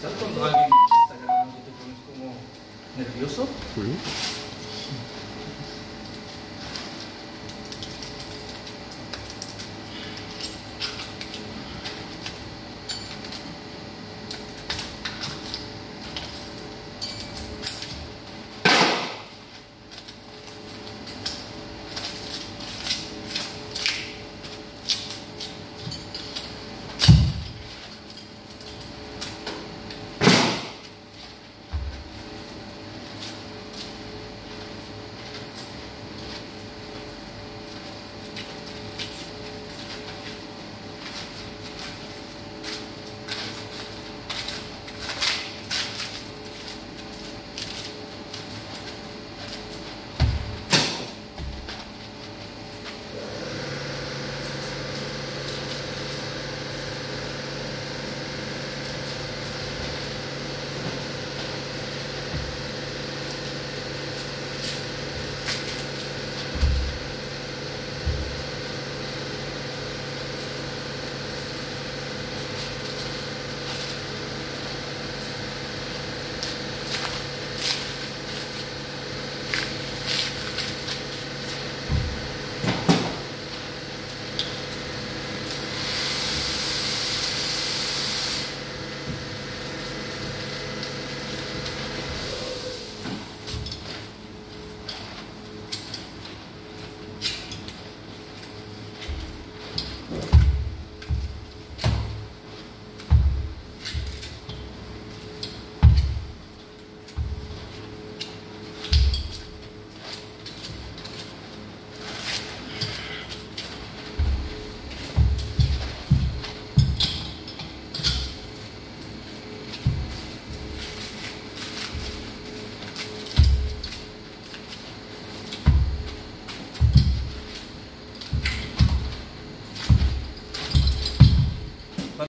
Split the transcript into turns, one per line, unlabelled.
¿Sabes cuando alguien está grabando te pones como nervioso.